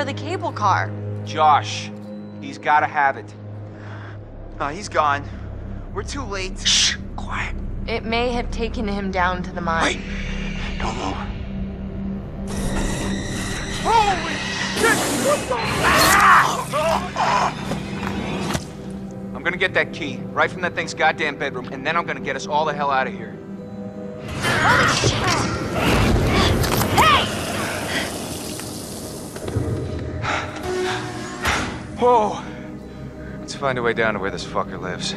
There's no key for the cable car. Josh, he's gotta have it. No, he's gone. We're too late. Shh! Quiet. It may have taken him down to the mine. Wait! Don't move. Holy shit! What the? I'm gonna get that key, right from that thing's goddamn bedroom, and then I'm gonna get us all the hell out of here. Holy shit! Whoa! Let's find a way down to where this fucker lives.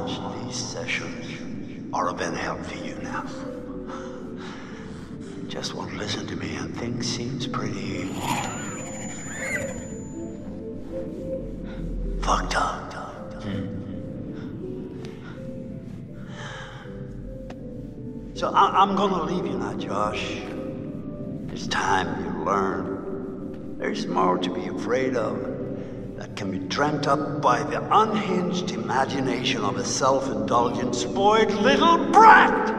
These sessions are of any help to you now. Just won't listen to me and things seems pretty... fucked up. So I- I'm gonna leave you now, Josh. It's time you learn. There's more to be afraid of dreamt up by the unhinged imagination of a self-indulgent, spoiled little brat.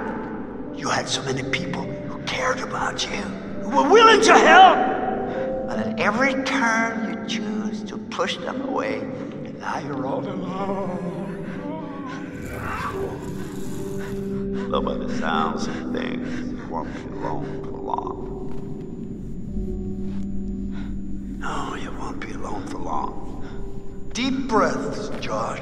You had so many people who cared about you, who were willing to help, but at every turn you choose to push them away, and now you're all alone. Though by the sounds of things, you won't be alone for long. No, you won't be alone for long. Deep breaths, Josh.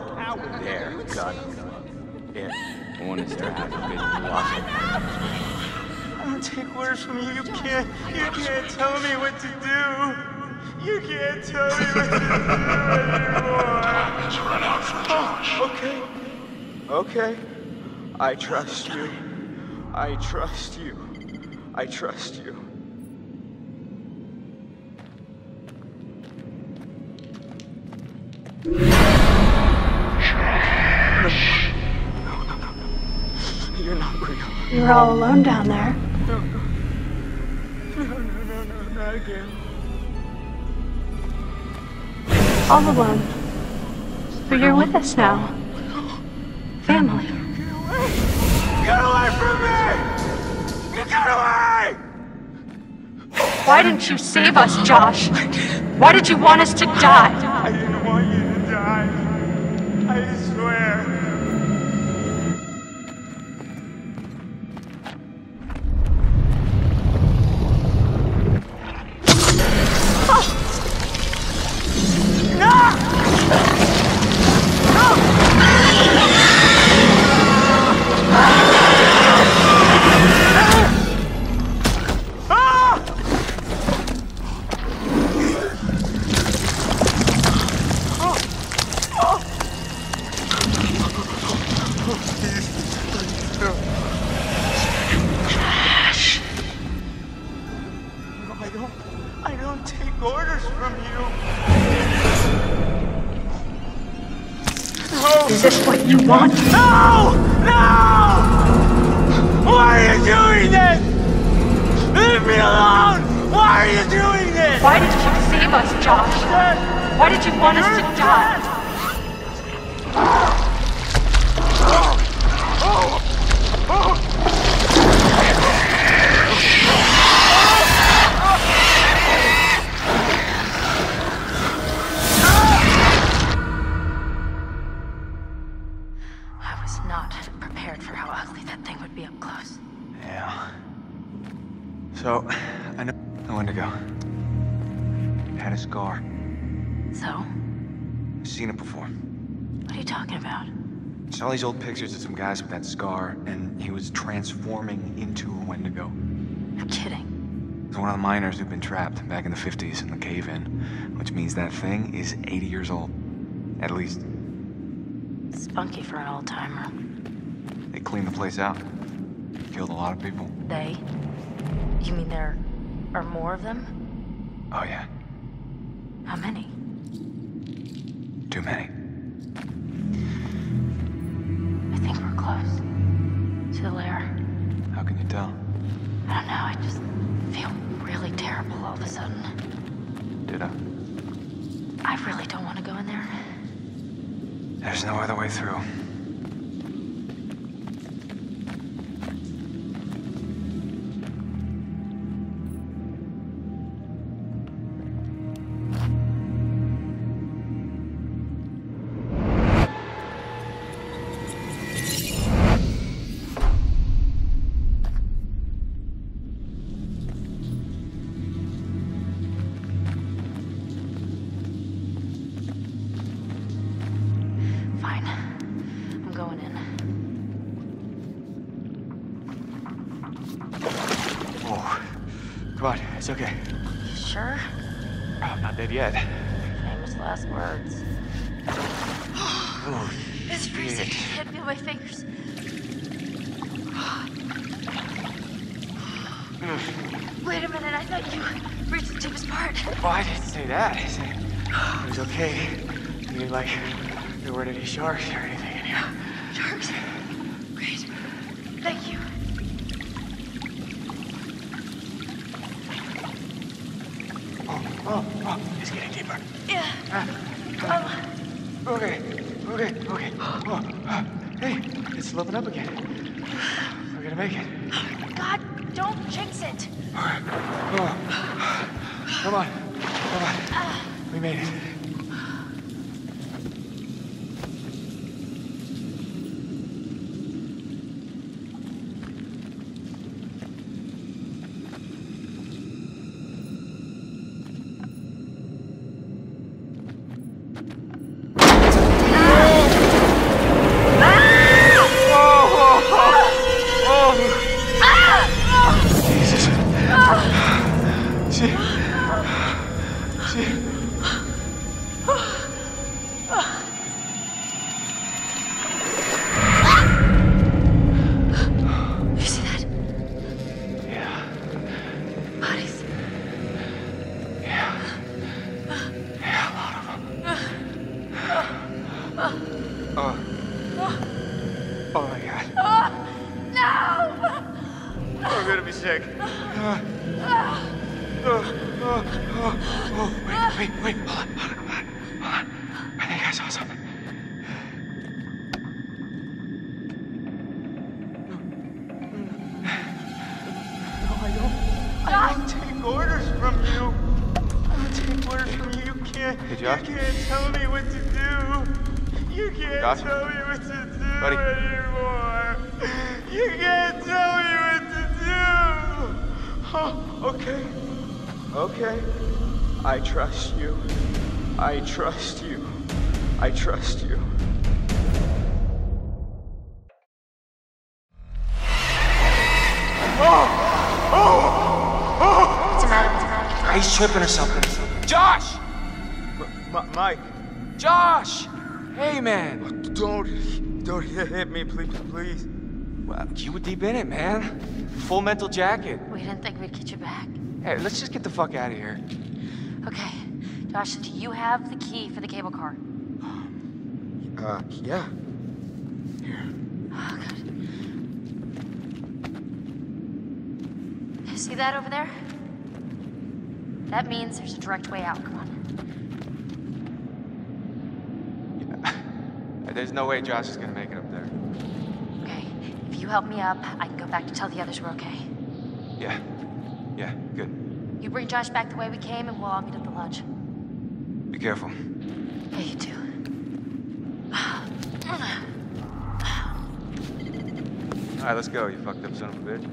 You are a coward. There. Got it. Yeah. I want to start having a bit of philosophy. I don't take orders from you. You can't. You can't tell me what to do. You can't tell me what to do anymore. It's run out for Josh. Oh, okay. Okay. I trust you. I trust you. I trust you. You're all alone down there. No, no. No, no, no, no, not again. All alone. But you're with us now. Family. Get away from me! Get away! Why didn't you save us, Josh? Why did you want us to die? I didn't want you to die. I swear. Scar. So, Seen it before. what are you talking about? Saw these old pictures of some guys with that scar, and he was transforming into a Wendigo. You're kidding. It's one of the miners who'd been trapped back in the 50s in the cave-in, which means that thing is 80 years old. At least. Spunky for an old timer. They cleaned the place out. Killed a lot of people. They? You mean there are more of them? Oh yeah, How many? too many. I think we're close. To the lair. How can you tell? I don't know, I just feel really terrible all of a sudden. Did I? I really don't want to go in there. There's no other way through. It's okay. You sure? Oh, I'm not dead yet. Famous last words. Oh, It's freezing. I Can't feel my fingers. Wait a minute, I thought you reached the deepest part. well, I didn't say that. I said it was okay. I mean, like, there weren't any sharks or anything in here. Sharks. Great. Thank you. Oh, oh, it's getting deeper. Yeah. Okay, okay, okay. Oh, uh, hey, it's sloping up again. We're gonna make it. God, don't jinx it. Oh. Come on, come on. We made it. Oh, oh, oh, oh. Wait, wait, wait. Hold on, hold on, hold on. I think I saw something. Orders from you. I don't take orders from you. You can't. Hey? You can't tell me what to do. You can't Josh? tell me what to do Buddy? anymore. You can't tell me what to do. Oh, okay. Okay. I trust you. I trust you. I trust you. What's the matter? What's the matter? He's tripping or something. Josh! M- Mike, Josh! Hey, man. don't, don't hit me, please, please. Well, you were deep in it, man. Full mental jacket. We didn't think we'd get you back. Hey, let's just get the fuck out of here. Okay. Josh, do you have the key for the cable car? Uh, yeah. Here. Oh, good. See that over there? That means there's a direct way out. Come on. There's no way Josh is gonna make it up there. Okay. If you help me up, I can go back to tell the others we're okay. Yeah. Yeah, good. You bring Josh back the way we came, and we'll all meet at the lodge. Be careful. Yeah, you too. All right, let's go. You fucked up son of a bitch.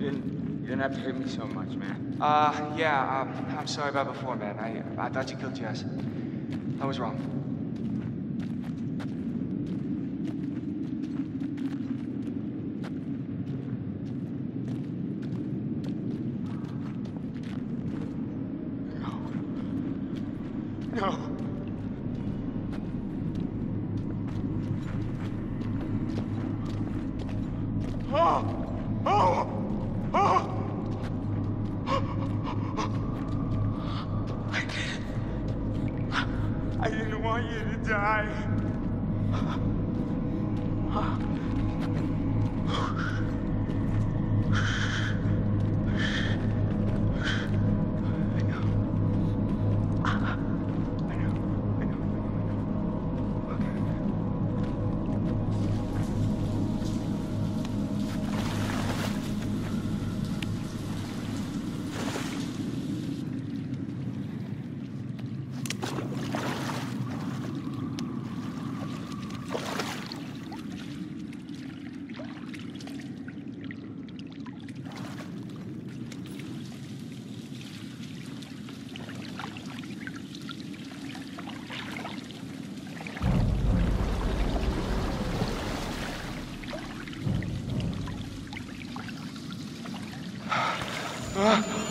You didn't, have to hit me so much, man. Uh, yeah, um, I'm sorry about before, man. I, I thought you killed Jess. I was wrong. No. Oh! Oh! No,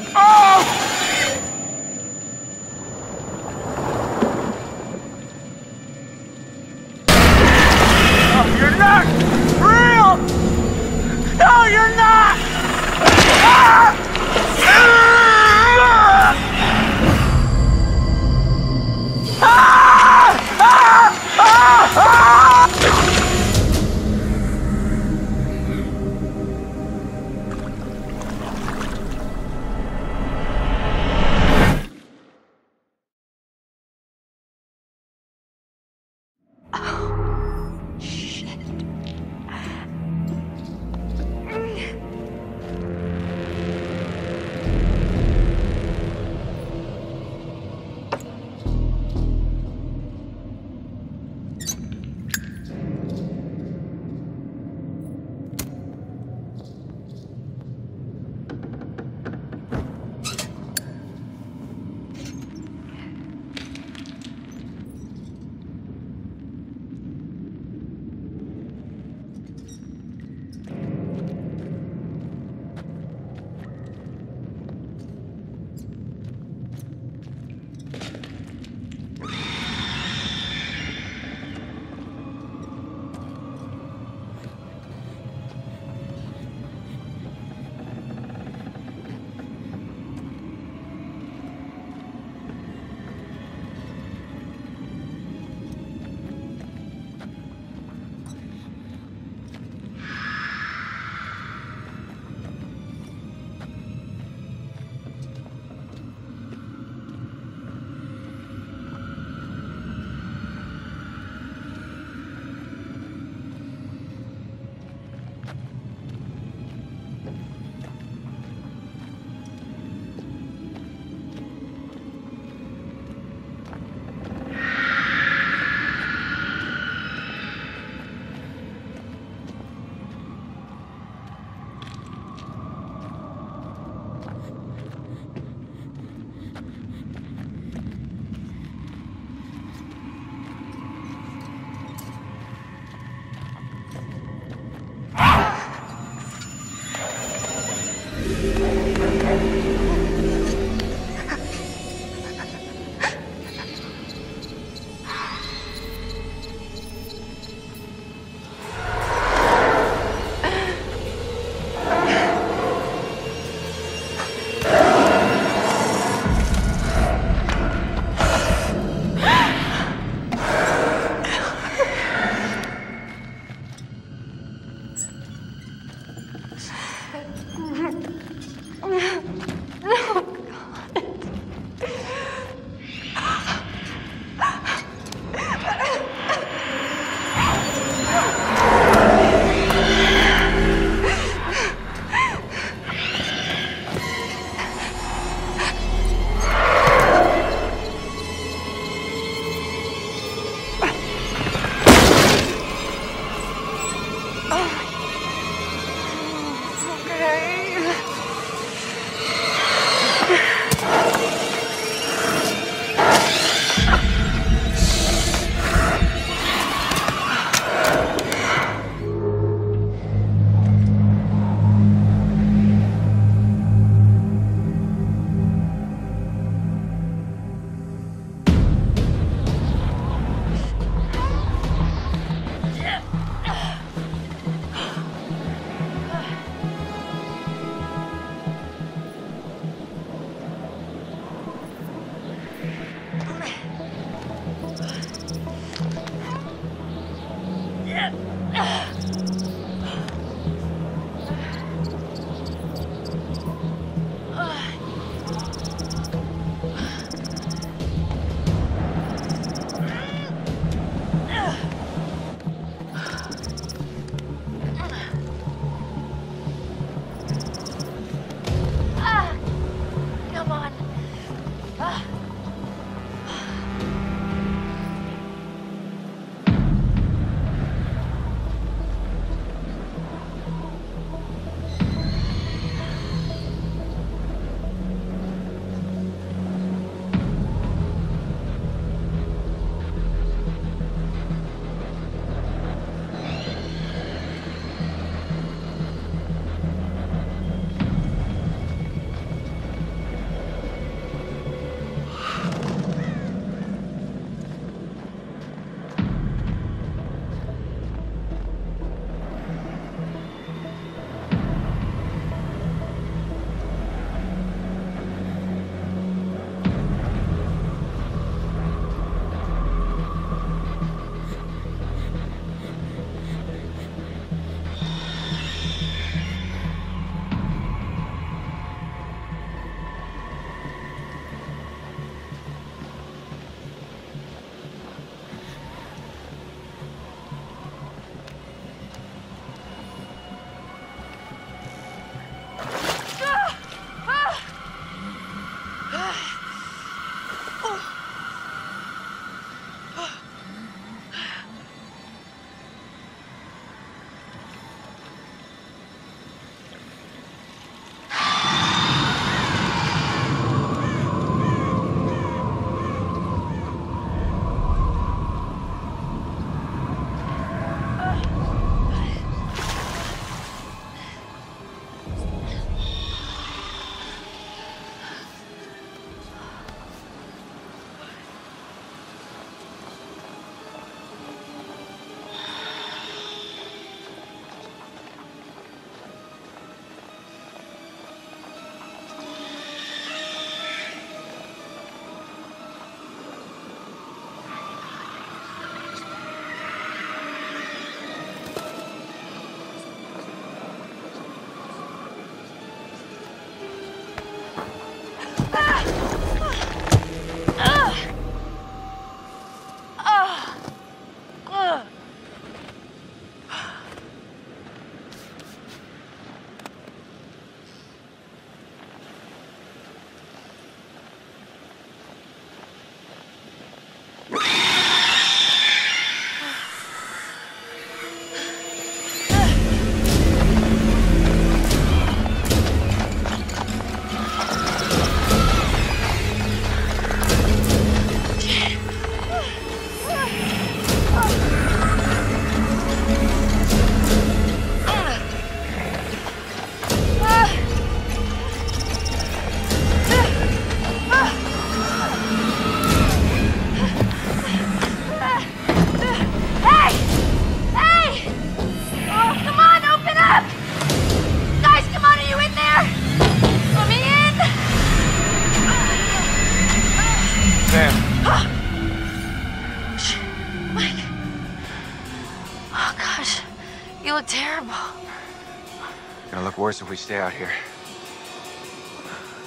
Gonna look worse if we stay out here.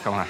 Come on.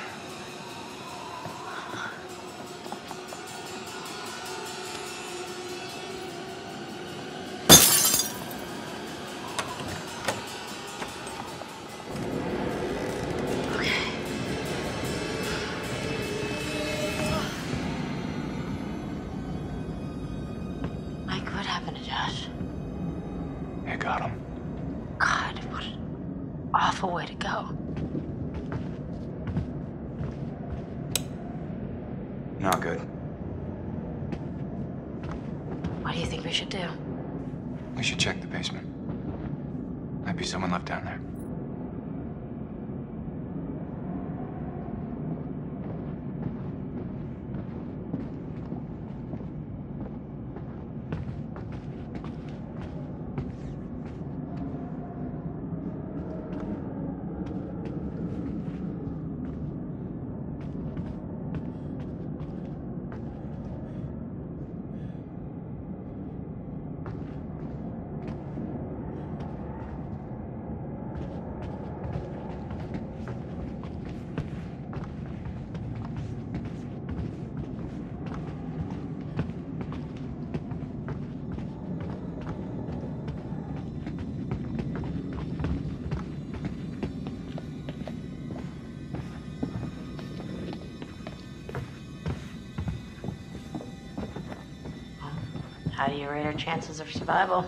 How do you rate our chances of survival?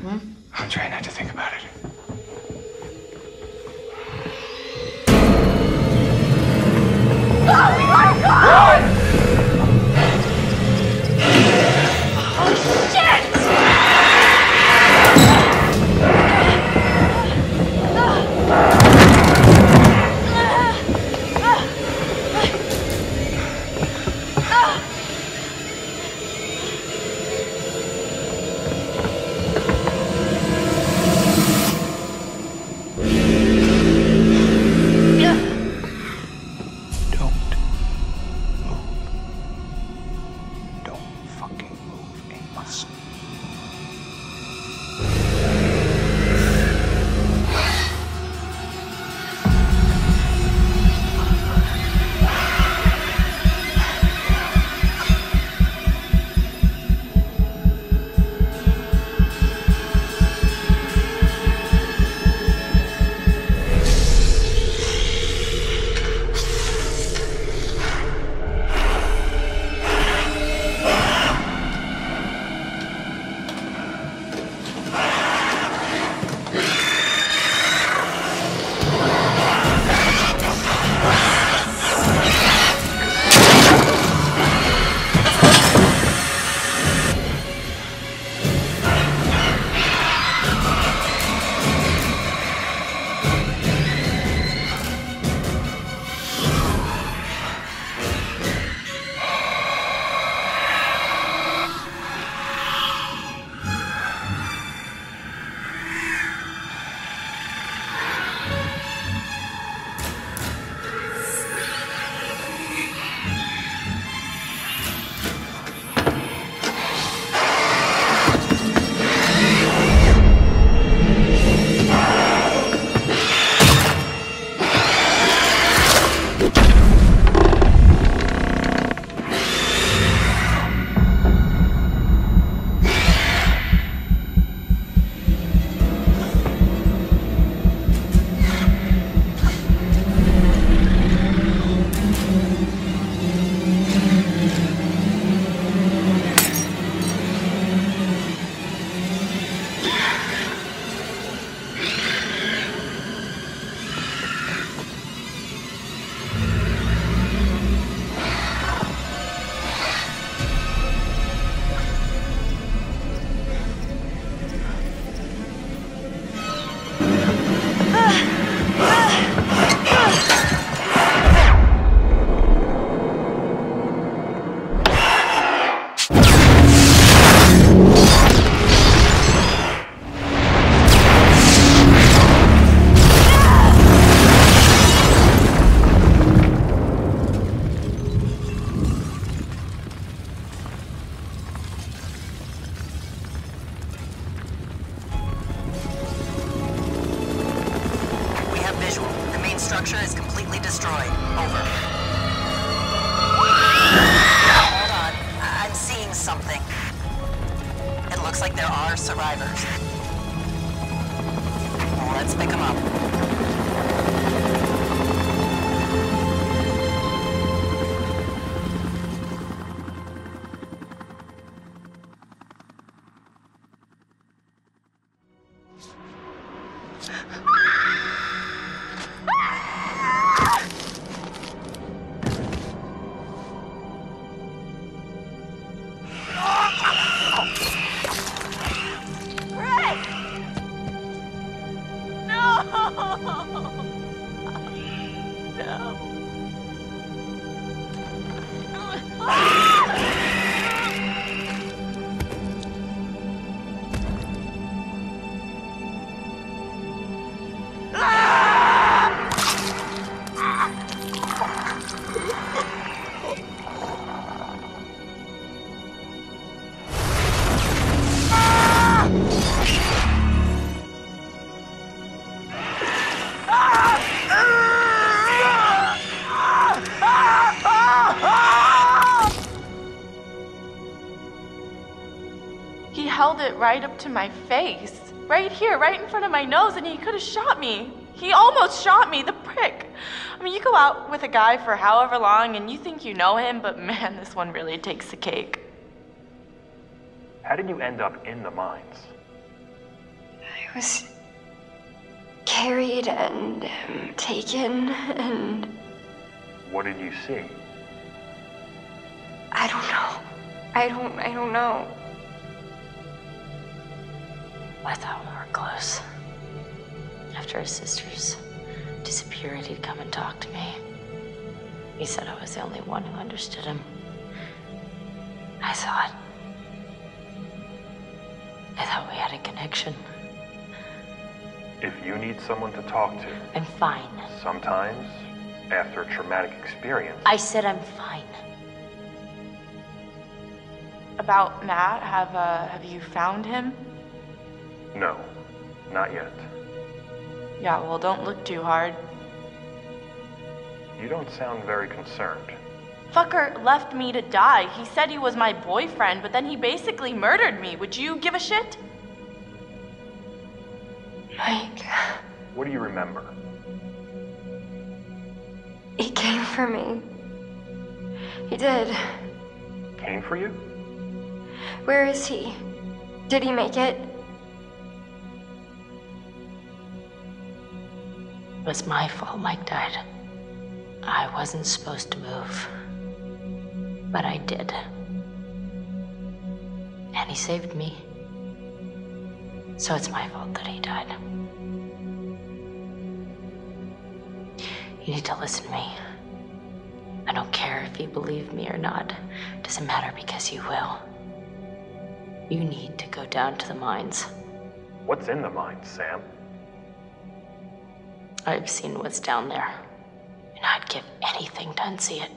Hmm? I'm trying not to think about it. Right up to my face. Right here, right in front of my nose, and he could have shot me. He almost shot me, the prick. I mean, you go out with a guy for however long and you think you know him, but man, this one really takes the cake. How did you end up in the mines? I was carried and um, taken, and What did you see? I don't know. I don't. I don't know. I thought we were close. After his sisters disappeared, he'd come and talk to me. He said I was the only one who understood him. I thought. I thought we had a connection. If you need someone to talk to, I'm fine. sometimes, after a traumatic experience, I said I'm fine. About Matt, have uh, have you found him? No, not yet. Yeah, well, don't look too hard. You don't sound very concerned. Fucker left me to die. He said he was my boyfriend, but then he basically murdered me. Would you give a shit? Mike, What do you remember? he came for me. He did. Came for you? Where is he? Did he make it? It was my fault Mike died. I wasn't supposed to move. But I did. And he saved me. So it's my fault that he died. You need to listen to me. I don't care if you believe me or not. It doesn't matter because you will. You need to go down to the mines. What's in the mines, Sam? I've seen what's down there, and I'd give anything to unsee it.